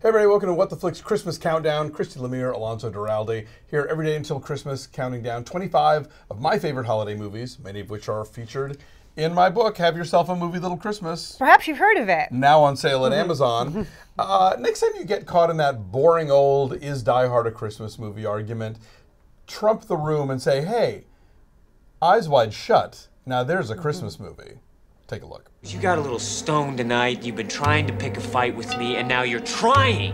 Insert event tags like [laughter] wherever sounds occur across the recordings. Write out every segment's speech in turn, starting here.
Hey everybody, welcome to What the Flicks Christmas Countdown. Christy Lemire, Alonso Duralde, here every day until Christmas, counting down 25 of my favorite holiday movies, many of which are featured in my book, Have Yourself a Movie Little Christmas. Perhaps you've heard of it. Now on sale at [laughs] Amazon. Uh, next time you get caught in that boring old is Die Hard a Christmas movie argument, trump the room and say, hey, Eyes Wide Shut, now there's a Christmas movie. Take a look. You got a little stoned tonight, you've been trying to pick a fight with me, and now you're trying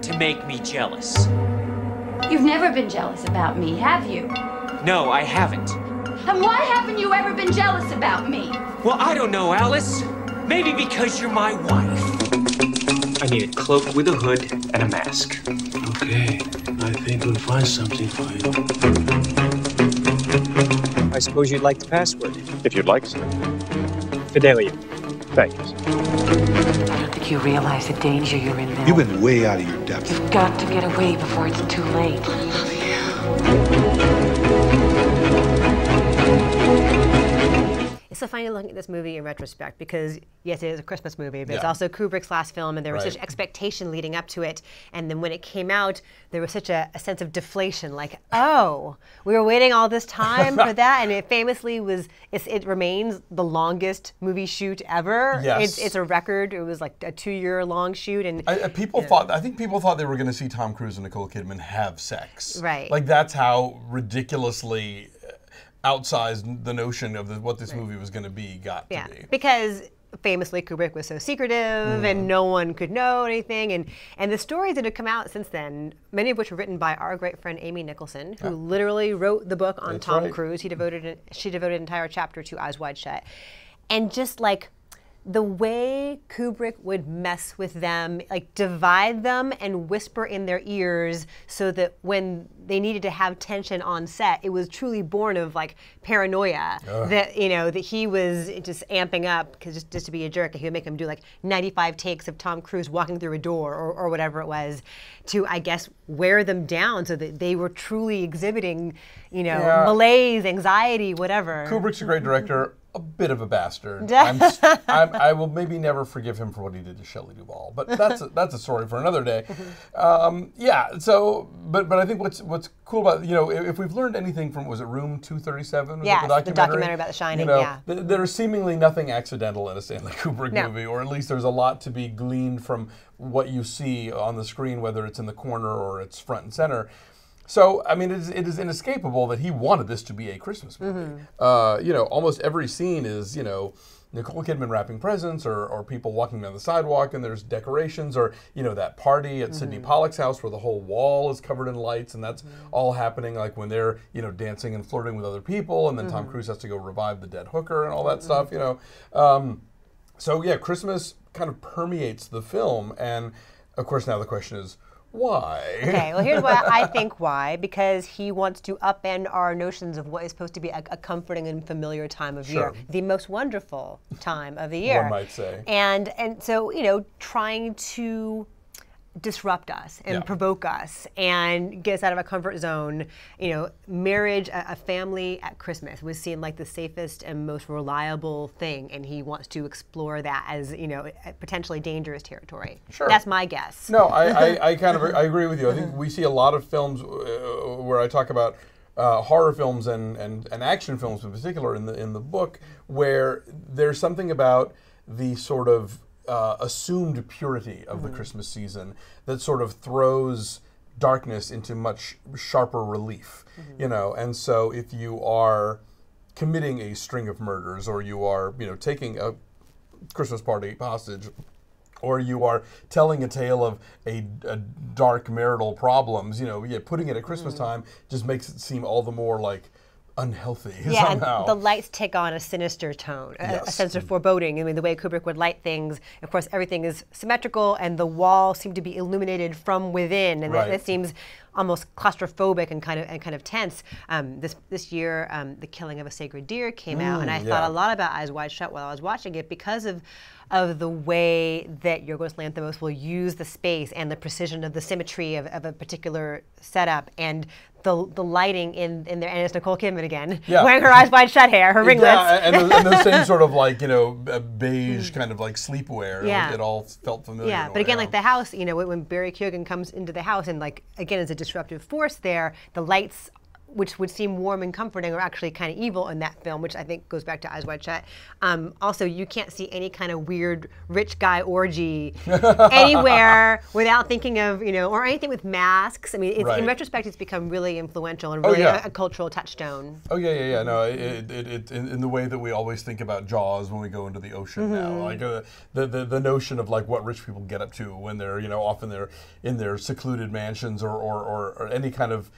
to make me jealous. You've never been jealous about me, have you? No, I haven't. And why haven't you ever been jealous about me? Well, I don't know, Alice. Maybe because you're my wife. I need a cloak with a hood and a mask. Okay, I think we'll find something for you. I suppose you'd like the password. If you'd like, sir. Fidelio. Thank you, sir. I don't think you realize the danger you're in now. You've been way out of your depth. You've got to get away before it's too late. It's so funny looking at this movie in retrospect because yes, it is a Christmas movie, but it's also Kubrick's last film, and there was Right. such expectation leading up to it. And then when it came out, there was such a, a sense of deflation, like, oh, we were waiting all this time for [laughs] that, and it famously was. It remains the longest movie shoot ever. Yes. It's, it's a record. It was like a two-year long shoot, and I, I- people thought I think people thought they were going to see Tom Cruise and Nicole Kidman have sex. Right. Like that's how ridiculously outsized the notion of the, what this movie was going to be got Yeah, to be. because famously Kubrick was so secretive mm-hmm. and no one could know anything. And, and the stories that have come out since then, many of which were written by our great friend Amy Nicholson, who literally wrote the book on That's Tom right. Cruise. He devoted she devoted an entire chapter to Eyes Wide Shut, and just like. The way Kubrick would mess with them, like divide them and whisper in their ears so that when they needed to have tension on set, it was truly born of like paranoia that, you know, that he was just amping up because just, just to be a jerk, he would make them do like 95 takes of Tom Cruise walking through a door or, or whatever it was to, I guess, wear them down so that they were truly exhibiting, you know, Yeah. malaise, anxiety, whatever. Kubrick's a great director, a bit of a bastard. [laughs] I'm, I'm, I will maybe never forgive him for what he did to Shelley Duvall, but that's a, that's a story for another day. [laughs] Um, yeah. So, but but I think what's what's cool about you know if, if we've learned anything from was it Room 237? Was it Yes, the documentary about The Shining, You know, yeah. th- there's seemingly nothing accidental in a Stanley [laughs] Kubrick No. movie, or at least there's a lot to be gleaned from what you see on the screen, whether it's in the corner or it's front and center. So, I mean, it is, it is inescapable that he wanted this to be a Christmas movie. Mm-hmm. Uh, you know, almost every scene is, you know, Nicole Kidman wrapping presents or, or people walking down the sidewalk and there's decorations or, you know, that party at Sydney mm-hmm. Pollack's house where the whole wall is covered in lights and that's mm-hmm. all happening like when they're, you know, dancing and flirting with other people and then Tom Cruise has to go revive the dead hooker and all that stuff, you know. Um, so yeah, Christmas kind of permeates the film, and of course now the question is why? Okay, well, here's why I [laughs] think why. Because he wants to upend our notions of what is supposed to be a, a comforting and familiar time of Sure. year, the most wonderful time of the year. One might say. And and so you know, trying to disrupt us and Yeah. provoke us and get us out of our comfort zone. You know, marriage, a, a family at Christmas was seen like the safest and most reliable thing, and he wants to explore that as you know a potentially dangerous territory. Sure. That's my guess. No, I, I, [laughs] I kind of I agree with you. I think we see a lot of films uh, where I talk about uh, horror films and, and, and action films in particular in the in the book where there's something about the sort of uh, assumed purity of the mm-hmm. Christmas season that sort of throws darkness into much sharper relief, mm-hmm. you know. And so if you are committing a string of murders or you are, you know, taking a Christmas party hostage or you are telling a tale of a, a dark marital problems, you know, yeah, putting it at Christmas mm-hmm. time just makes it seem all the more like unhealthy Yeah, somehow. the lights take on a sinister tone, a, a sense of foreboding. I mean, the way Kubrick would light things, of course, everything is symmetrical, and the walls seem to be illuminated from within, and Right. that, that seems almost claustrophobic and kind of and kind of tense. Um, this this year, um, the killing of a sacred deer came out, and I Mm, thought a lot about Eyes Wide Shut while I was watching it because of of the way that Yorgos Lanthimos will use the space and the precision of the symmetry of, of a particular setup and the the lighting in in there. And it's Nicole Kidman again, Yeah. [laughs] wearing her eyes wide shut hair, her ringlets. Yeah, and, the, and the [laughs] same sort of like you know beige mm. kind of like sleepwear. Yeah. it all felt familiar. Yeah, but again, like the house, you know, when, when Barry Keoghan comes into the house and like again is a disruptive force there, the lights which would seem warm and comforting are actually kind of evil in that film, which I think goes back to Eyes Wide Shut. Um, also, you can't see any kind of weird rich guy orgy [laughs] anywhere without thinking of, you know, or anything with masks. I mean, it's, Right. in retrospect, it's become really influential and Oh, really yeah. a, a cultural touchstone. Oh yeah, yeah, yeah. No, it, it, it in, in the way that we always think about Jaws when we go into the ocean Mm-hmm. now, like uh, the, the the notion of like what rich people get up to when they're you know often they're in their secluded mansions or or, or, or any kind of.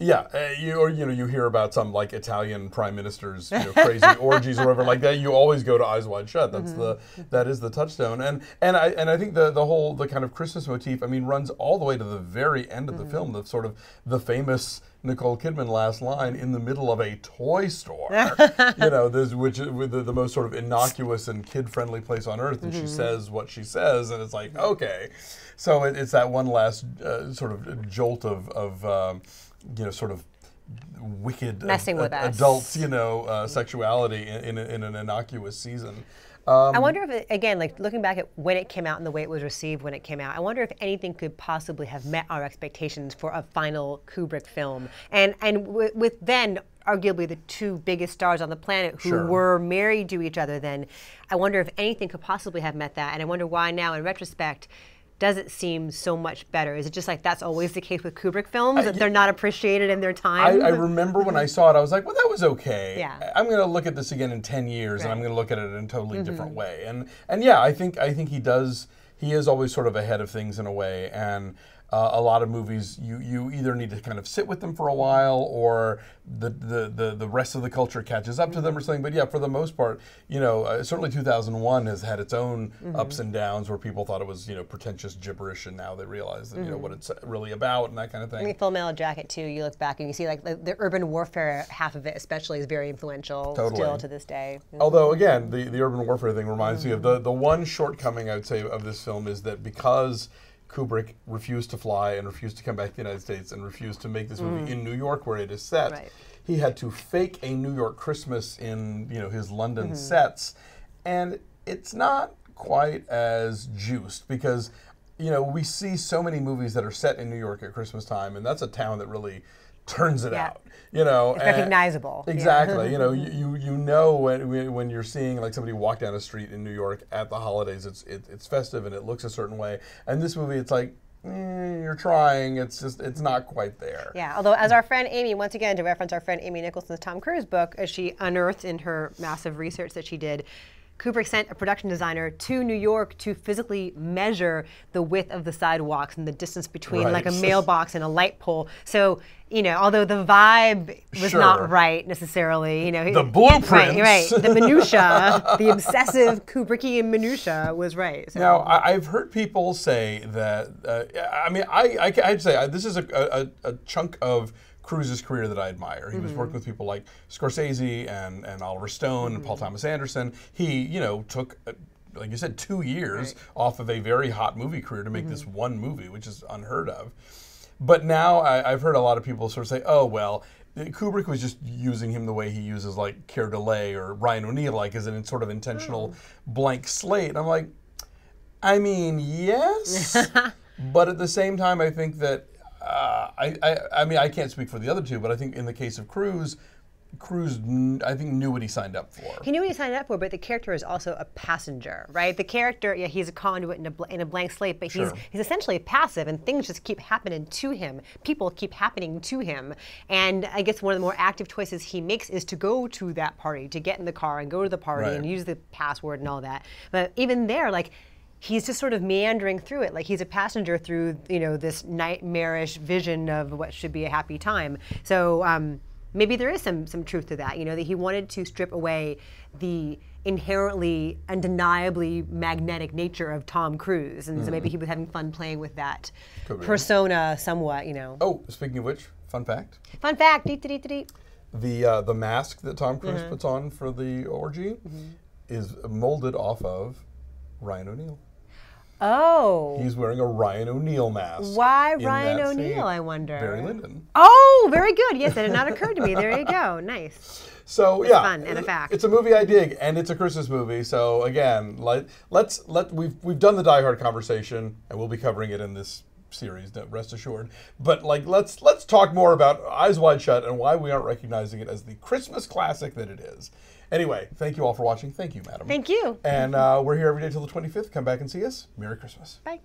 Yeah, uh, you, or you know, you hear about some like Italian prime ministers, you know, [laughs] crazy orgies or whatever like that. You always go to Eyes Wide Shut. That's the that is the touchstone, and and I and I think the the whole the kind of Christmas motif. I mean, runs all the way to the very end of the film. The sort of the famous Nicole Kidman last line in the middle of a toy store. [laughs] you know, this which with the, the most sort of innocuous and kid-friendly place on earth, and she says what she says, and it's like okay. So it, it's that one last uh, sort of jolt of of um, you know sort of wicked Messing with us. adult you know uh, sexuality in, in, a, in an innocuous season. Um, I wonder if, it, again, like looking back at when it came out and the way it was received when it came out, I wonder if anything could possibly have met our expectations for a final Kubrick film. And and with, with then arguably the two biggest stars on the planet who Sure. were married to each other, then I wonder if anything could possibly have met that. And I wonder why now, in retrospect. Does it seem so much better? Is it just like that's always the case with Kubrick films that they're not appreciated in their time? I remember when I mm-hmm. saw it, I was like, well, that was okay. Yeah. I'm going to look at this again in 10 years and I'm going to look at it in a totally mm-hmm. different way. And and yeah, I think I think he does he is always sort of ahead of things in a way and uh, a lot of movies you you either need to kind of sit with them for a while or the the the, the rest of the culture catches up to them or mm-hmm. something. But yeah for the most part you know uh, certainly 2001 has had its own mm-hmm. ups and downs where people thought it was you know pretentious gibberish and now they realize that you know what mm-hmm. it's uh, really about and that kind of thing. I think Full Metal Jacket too. You look back and you see like the, the urban warfare half of it, especially, is very influential Totally. still to this day. Although again, the, the urban warfare thing reminds me of the the one shortcoming I would say of this film is that because Kubrick refused to fly and refused to come back to the United States and refused to make this movie mm. in New York where it is set, Right. he had to fake a New York Christmas in you know his London mm-hmm. sets, and it's not quite as juiced because you know we see so many movies that are set in New York at Christmas time, and that's a town that really turns it Yeah. out. You know, It's recognizable. Yeah. Exactly. you know, [laughs] you, you know when when- when you're seeing like somebody walk down a street in New York at the holidays, it's it, it's festive and it looks a certain way. And this movie, it's like mm, you're trying. It's just it's not quite there. Yeah, although as our friend Amy, once again to reference our friend Amy Nicholson's Tom Cruise book, as she unearthed in her massive research that she did, Kubrick sent a production designer to New York to physically measure the width of the sidewalks and the distance between like a mailbox and a light pole. So, you know, although the vibe was Sure. not right necessarily, you know, The blueprint, right, right, the minutia, the obsessive Kubrickian minutia was right. So. Now, I, I've heard people say that. Uh, I mean, I, I, I'd say uh, this is a, a, a chunk of Cruise's career that I admire. He was working mm-hmm. with people like Scorsese and, and Oliver Stone and Paul mm-hmm. Thomas Anderson. He, you know, took. Uh, like you said, two years off of a very hot movie career to make this mm-hmm. one movie, which is unheard of. But now I, I've heard a lot of people sort of say, "Oh well, uh, Kubrick was just using him the way he uses like Keir Dullea or Ryan O'Neal, like as an sort of intentional mm. blank slate." And I'm like, I mean, yes, [laughs] but at the same time, I think that uh, I, I, I mean, I can't speak for the other two, but I think in the case of Cruise, Cruise, I think knew what he signed up for. He knew what he signed up for, but the character is also a passenger, right? The character, yeah, he's a conduit in a, bl- in a blank slate, but Sure. he's he's essentially passive, and things just keep happening to him. People keep happening to him, and I guess one of the more active choices he makes is to go to that party, to get in the car and go to the party Right. and use the password and all that. But even there, like. He's just sort of meandering through it, like he's a passenger through, you know, this nightmarish vision of what should be a happy time. So um, maybe there is some some truth to that. You know, that he wanted to strip away the inherently, undeniably magnetic nature of Tom Cruise, and so maybe he was having fun playing with that Could be. persona somewhat. You know. Oh, speaking of which, fun fact: Fun fact. The uh, the mask that Tom Cruise Mm-hmm. puts on for the orgy is molded off of Ryan O'Neal. Oh. He's wearing a Ryan O'Neal mask. Why Ryan O'Neal. I wonder? Barry Lyndon. Oh, very good. Yes, that had not occurred to me. There you go. [laughs] Nice. So yeah, fun and a uh, fact. It's a movie I dig, and it's a Christmas movie. So again, let, let's let we've we've done the Die Hard conversation, and we'll be covering it in this series. Rest assured. But like, let's let's talk more about Eyes Wide Shut and why we aren't recognizing it as the Christmas classic that it is. Anyway, thank you all for watching. Thank you, madam. Thank you. And uh, we're here every day till the 25th. Come back and see us. Merry Christmas. Bye.